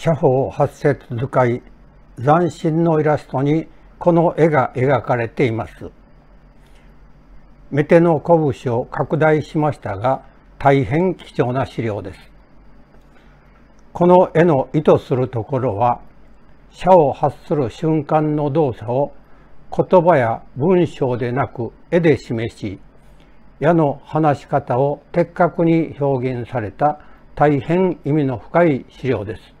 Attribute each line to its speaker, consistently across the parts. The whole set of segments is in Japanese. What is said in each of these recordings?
Speaker 1: 写法八節使い斬新のイラストにこの絵が描かれています。メテの拳を拡大しましたが大変貴重な資料です。この絵の意図するところは写を発する瞬間の動作を言葉や文章でなく絵で示し矢の話し方を的確に表現された大変意味の深い資料です。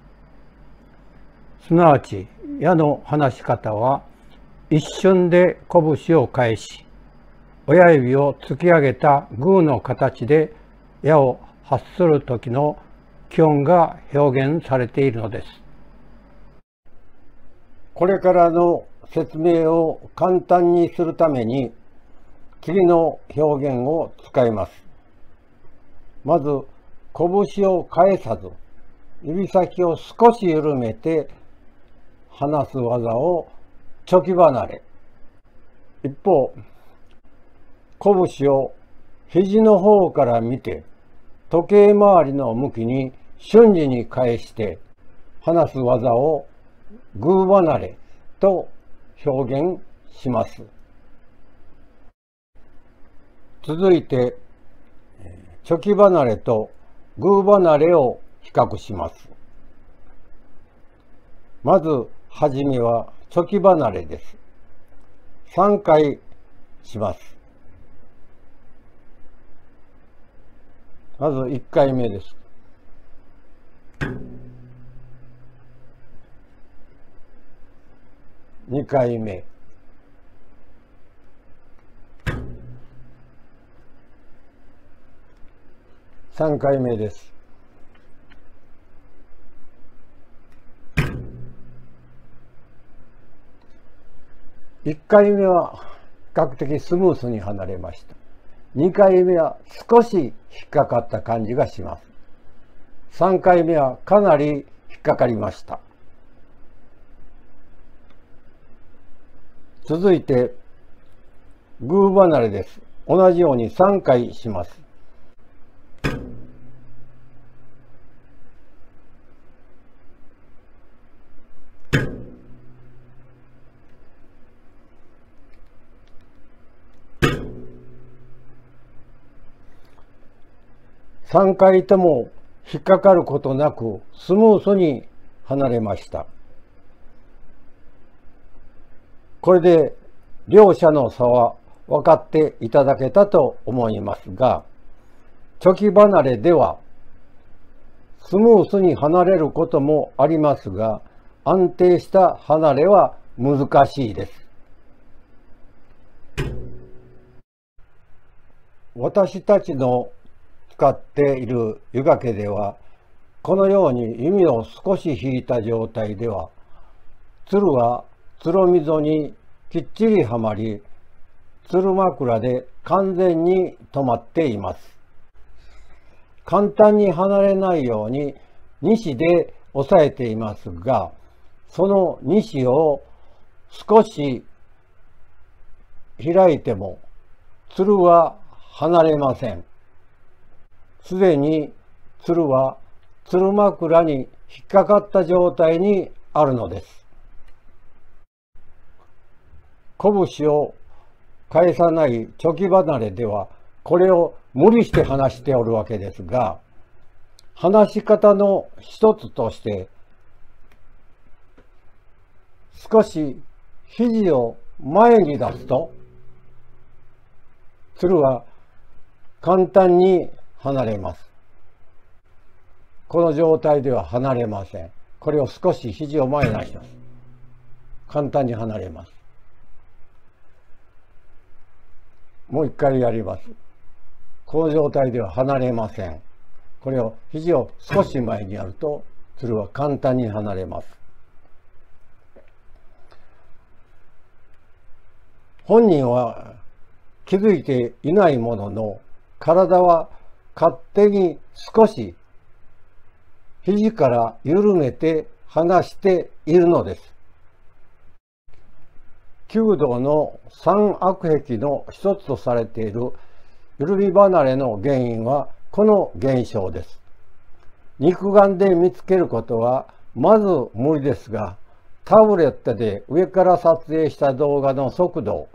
Speaker 1: すなわち矢の話し方は一瞬で拳を返し親指を突き上げたグーの形で矢を発する時の気温が表現されているのです。これからの説明を簡単にするために次の表現を使います。まず、拳を返さず、指先を少し緩めて離す技をチョキ離れ。一方、拳を肘の方から見て、時計回りの向きに瞬時に返して離す技をグー離れと表現します。続いて、チョキ離れとグー離れを比較します。まず、はじめはチョキ離れです。3回します。まず1回目です。2回目。3回目です。1回目は比較的スムースに離れました。2回目は少し引っかかった感じがします。3回目はかなり引っかかりました。続いて、グー離れです。同じように3回します。3回とも引っかかることなくスムースに離れました。これで両者の差は分かっていただけたと思いますが、チョキ離れではスムースに離れることもありますが、安定した離れは難しいです。私たちの使っている湯掛けでは、このように弓を少し引いた状態では、鶴は鶴溝にきっちりはまり、鶴枕で完全に止まっています。簡単に離れないように西で押さえていますが、その西を少し開いても鶴は離れません。すでに鶴は鶴枕に引っかかった状態にあるのです。拳を返さないチョキ離れでは、これを無理して話しておるわけですが、話し方の一つとして、少し肘を前に出すと、鶴は簡単に離れます。この状態では離れません。これを少し肘を前に出します。簡単に離れます。もう一回やります。この状態では離れません。これを肘を少し前にやると鶴は簡単に離れます。本人は気づいていないものの体は勝手に少し肘から緩めて離しているのです。弓道の三悪癖の一つとされている緩み離れの原因はこの現象です。肉眼で見つけることはまず無理ですが、タブレットで上から撮影した動画の速度を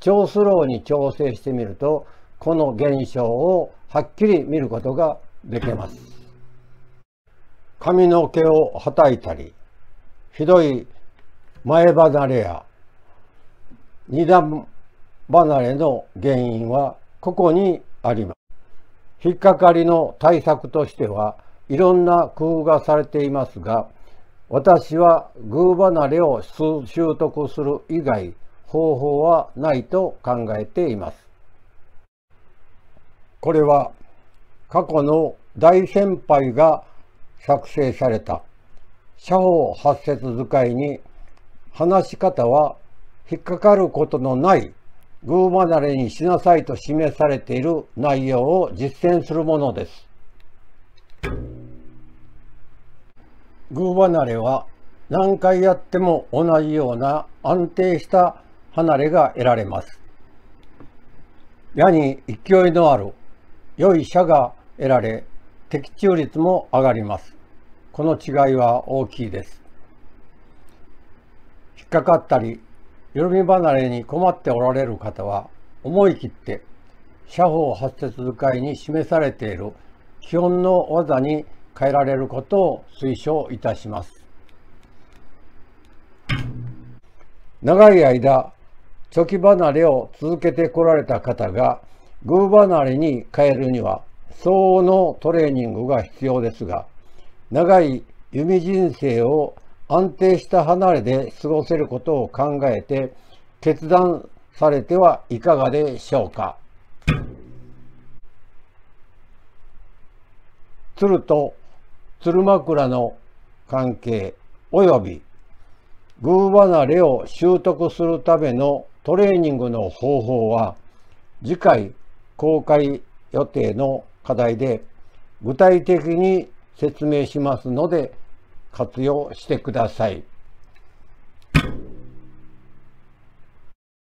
Speaker 1: 超スローに調整してみると、この現象をはっきり見ることができます。髪の毛をはたいたり、ひどい前離れや二段離れの原因はここにあります。引っかかりの対策としてはいろんな工夫がされていますが、私は偶離れを習得する以外方法はないと考えています。これは過去の大先輩が作成された写法八節使いに話し方は引っかかることのない偶離れにしなさいと示されている内容を実践するものです。偶離れは何回やっても同じような安定した離れが得られます。矢に勢いのある良い射が得られ、的中率も上がります。この違いは大きいです。引っかかったり緩み離れに困っておられる方は思い切って写法発節使いに示されている基本の技に変えられることを推奨いたします。長い間、チョキ離れを続けてこられた方がグー離れに変えるには相応のトレーニングが必要ですが、長い弓人生を安定した離れで過ごせることを考えて決断されてはいかがでしょうか。鶴と鶴枕の関係及びグー離れを習得するためのトレーニングの方法は次回公開予定の課題で具体的に説明しますので活用してください。